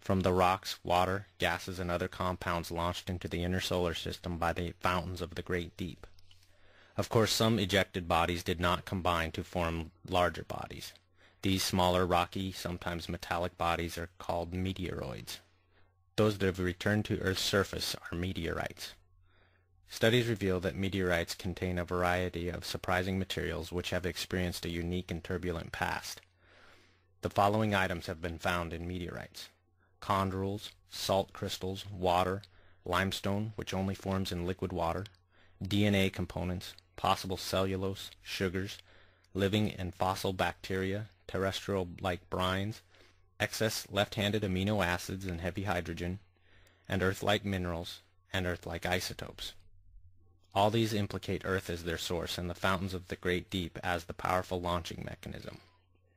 from the rocks, water, gases, and other compounds launched into the inner solar system by the fountains of the great deep. Of course some ejected bodies did not combine to form larger bodies. These smaller rocky, sometimes metallic bodies are called meteoroids. Those that have returned to Earth's surface are meteorites. Studies reveal that meteorites contain a variety of surprising materials which have experienced a unique and turbulent past. The following items have been found in meteorites chondrules, salt crystals, water, limestone, which only forms in liquid water, DNA components, possible cellulose, sugars, living and fossil bacteria, terrestrial-like brines, excess left-handed amino acids and heavy hydrogen, and Earth-like minerals and Earth-like isotopes. All these implicate Earth as their source and the fountains of the great deep as the powerful launching mechanism.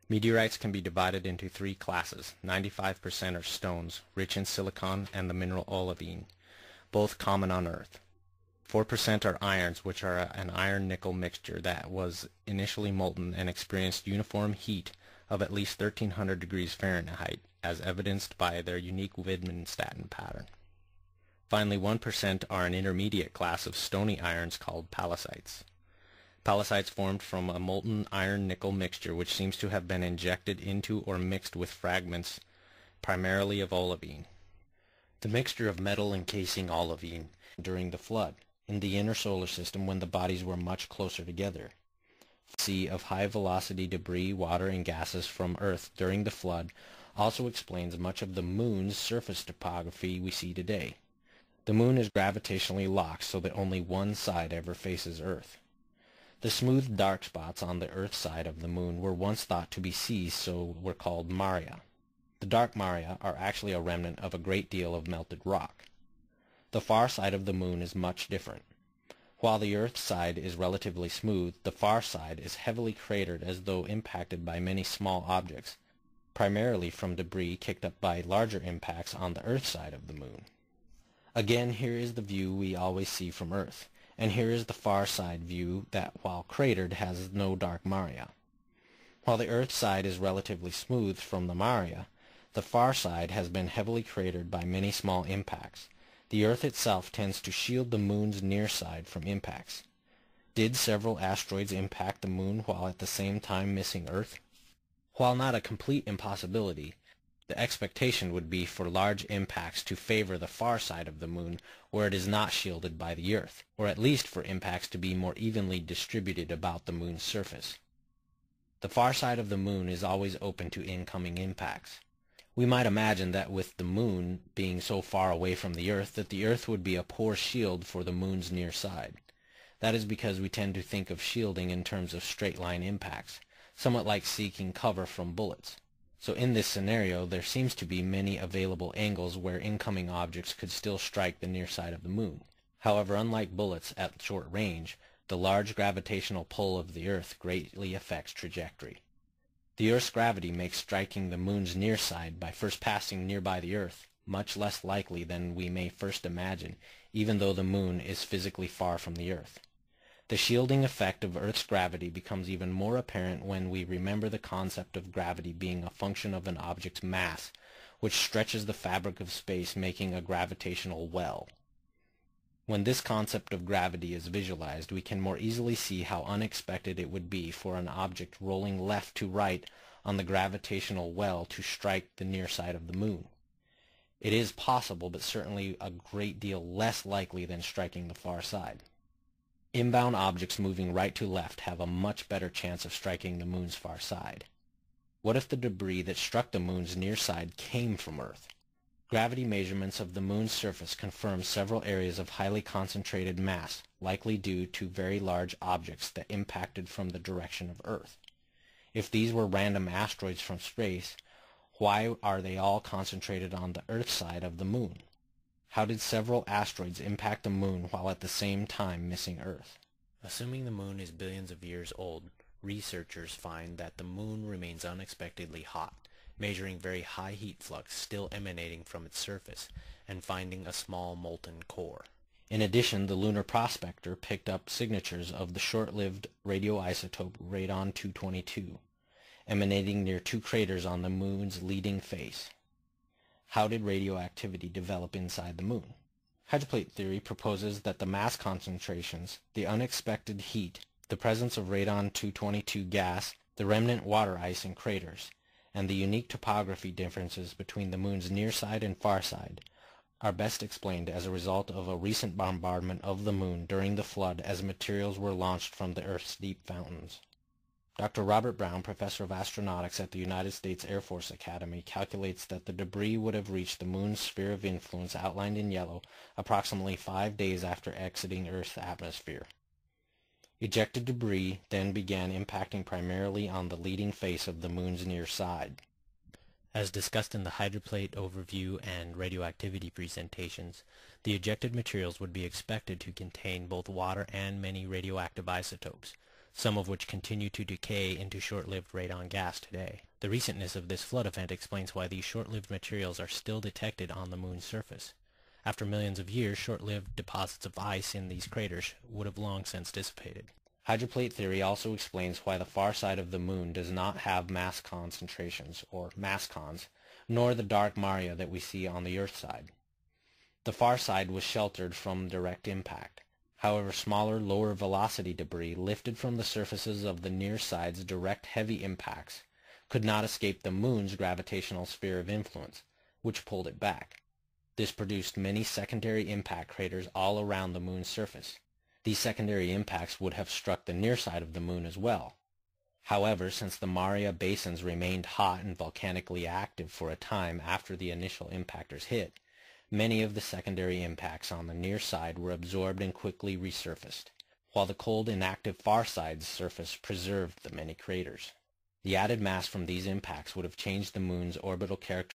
Meteorites can be divided into three classes. 95% are stones, rich in silicon and the mineral olivine, both common on Earth. 4% are irons, which are an iron-nickel mixture that was initially molten and experienced uniform heat of at least 1300 degrees Fahrenheit, as evidenced by their unique Widmanstätten pattern. Finally, 1% are an intermediate class of stony irons called pallasites. Pallasites formed from a molten iron-nickel mixture which seems to have been injected into or mixed with fragments primarily of olivine. The mixture of metal encasing olivine during the flood in the inner solar system when the bodies were much closer together. Sea of high-velocity debris, water, and gases from Earth during the flood also explains much of the Moon's surface topography we see today. The Moon is gravitationally locked so that only one side ever faces Earth. The smooth dark spots on the earth side of the moon were once thought to be seas so were called maria. The dark maria are actually a remnant of a great deal of melted rock. The far side of the moon is much different. While the earth side is relatively smooth, the far side is heavily cratered as though impacted by many small objects, primarily from debris kicked up by larger impacts on the earth side of the moon. Again, here is the view we always see from Earth and here is the far side view that, while cratered, has no dark maria. While the Earth side is relatively smooth from the maria, the far side has been heavily cratered by many small impacts. The Earth itself tends to shield the Moon's near side from impacts. Did several asteroids impact the Moon while at the same time missing Earth? While not a complete impossibility, the expectation would be for large impacts to favor the far side of the moon where it is not shielded by the earth, or at least for impacts to be more evenly distributed about the moon's surface. The far side of the moon is always open to incoming impacts. We might imagine that with the moon being so far away from the earth that the earth would be a poor shield for the moon's near side. That is because we tend to think of shielding in terms of straight line impacts, somewhat like seeking cover from bullets. So in this scenario, there seems to be many available angles where incoming objects could still strike the near side of the moon. However, unlike bullets at short range, the large gravitational pull of the Earth greatly affects trajectory. The Earth's gravity makes striking the moon's near side by first passing nearby the Earth much less likely than we may first imagine, even though the moon is physically far from the Earth. The shielding effect of Earth's gravity becomes even more apparent when we remember the concept of gravity being a function of an object's mass, which stretches the fabric of space making a gravitational well. When this concept of gravity is visualized, we can more easily see how unexpected it would be for an object rolling left to right on the gravitational well to strike the near side of the moon. It is possible, but certainly a great deal less likely than striking the far side. Inbound objects moving right to left have a much better chance of striking the moon's far side. What if the debris that struck the moon's near side came from Earth? Gravity measurements of the moon's surface confirm several areas of highly concentrated mass, likely due to very large objects that impacted from the direction of Earth. If these were random asteroids from space, why are they all concentrated on the Earth side of the moon? How did several asteroids impact the moon while at the same time missing Earth? Assuming the moon is billions of years old, researchers find that the moon remains unexpectedly hot, measuring very high heat flux still emanating from its surface, and finding a small molten core. In addition, the Lunar Prospector picked up signatures of the short-lived radioisotope radon-222, emanating near two craters on the moon's leading face. How did radioactivity develop inside the moon? Hydroplate theory proposes that the mass concentrations, the unexpected heat, the presence of radon-222 gas, the remnant water ice in craters, and the unique topography differences between the moon's near side and far side are best explained as a result of a recent bombardment of the moon during the flood as materials were launched from the Earth's deep fountains. Dr. Robert Brown, professor of astronautics at the United States Air Force Academy, calculates that the debris would have reached the moon's sphere of influence outlined in yellow approximately five days after exiting Earth's atmosphere. Ejected debris then began impacting primarily on the leading face of the moon's near side. As discussed in the hydroplate overview and radioactivity presentations, the ejected materials would be expected to contain both water and many radioactive isotopes, some of which continue to decay into short-lived radon gas today. The recentness of this flood event explains why these short-lived materials are still detected on the moon's surface. After millions of years, short-lived deposits of ice in these craters would have long since dissipated. Hydroplate theory also explains why the far side of the moon does not have mass concentrations, or mascons, nor the dark maria that we see on the Earth side. The far side was sheltered from direct impact. However, smaller, lower velocity debris lifted from the surfaces of the near side's direct heavy impacts could not escape the moon's gravitational sphere of influence, which pulled it back. This produced many secondary impact craters all around the moon's surface. These secondary impacts would have struck the near side of the moon as well. However, since the Maria basins remained hot and volcanically active for a time after the initial impactors hit, Many of the secondary impacts on the near side were absorbed and quickly resurfaced, while the cold inactive far side's surface preserved the many craters. The added mass from these impacts would have changed the moon's orbital characteristics